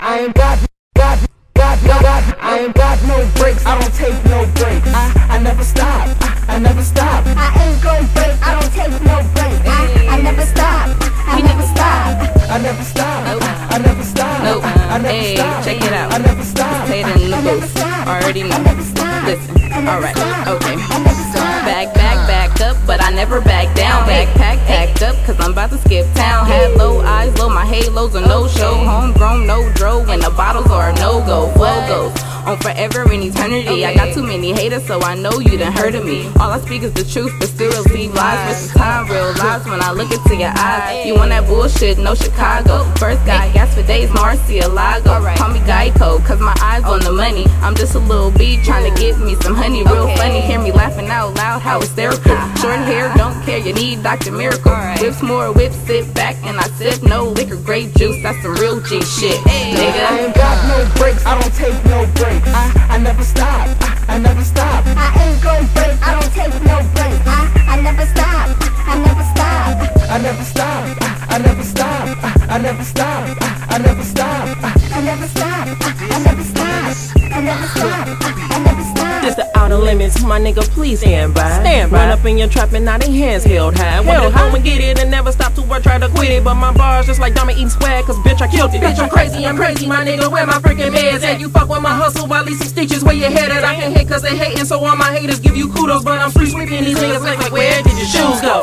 I ain't got, got, got, got, got, I ain't got no breaks. I don't take no breaks. I, I never stop. I, I never stop. I ain't gon' break, I don't take no breaks. I, I never stop, I never stop. I never stop. Nope. I, I never stop. Nope. I, I never Hey, stop. check it out. I never stop. Say it in the I never booth. stop. Already know. I never stop. Listen. I never Alright. stop. Okay. I never stop. Back, back, back up, but I never back down. Backpack packed up, cause I'm about to skip town. Had low eyes, low, my halos are no show. Homegrown, on forever in eternity. I got too many haters, so I know you done heard of me. All I speak is the truth, but still receive lies. With the time, real lies when I look into your eyes. You want that bullshit, no Chicago. First guy, gas for days, Murciélago. Call me Geico, cause my eyes on the money. I'm just a little bee trying to get me some honey. Real funny, hear me laughing out loud, how hysterical. Short hair, don't care, you need Dr. Miracle. Whips more whips, sit back and I sip no liquor, grape juice. That's some real G shit, I nigga. I ain't got no breaks. I don't take no breaks. I, I never stop. I, I, never stop. I never stop, I never stop. I never stop, I never stop. This the outer limits, my nigga, please stand by. Stand by. Run up in your trap and now they hands held high. To go and get it and never stop to work, try to quit it. But my bars just like Dama eating swag, cause bitch, I killed it. Bitch, I'm crazy, I'm crazy, my nigga, where my freaking meds at? You fuck with my hustle while leave some stitches where you headed. I can hate cause they hating, so all my haters give you kudos. But I'm free sweeping these niggas like, like where did your shoes go?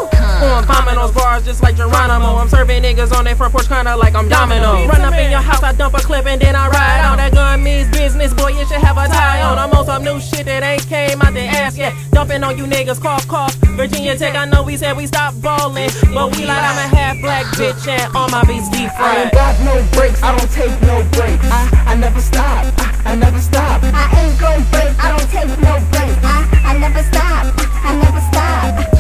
I'm serving niggas on their front porch kinda like I'm domino. Run up in your house, I dump a clip and then I ride out. That gun means business, boy, you should have a tie on. I'm on some new shit that ain't came out the ass yet. Dumping on you niggas, cough, cough. Virginia Tech, I know we said we stopped ballin', but we like I'm a half black bitch and all my beats deep I fried. ain't got no breaks. I don't take no breaks. I, I never stop. I, I never stop. I ain't gon' break, I don't take no breaks. I, I never stop, I never stop.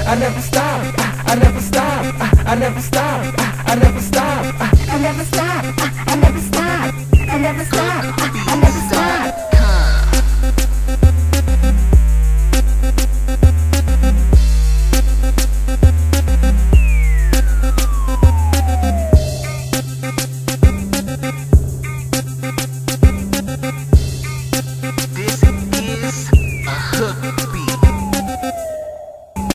I never stop. I, I never stop. I never stop. I, never stop. I, never stop. I,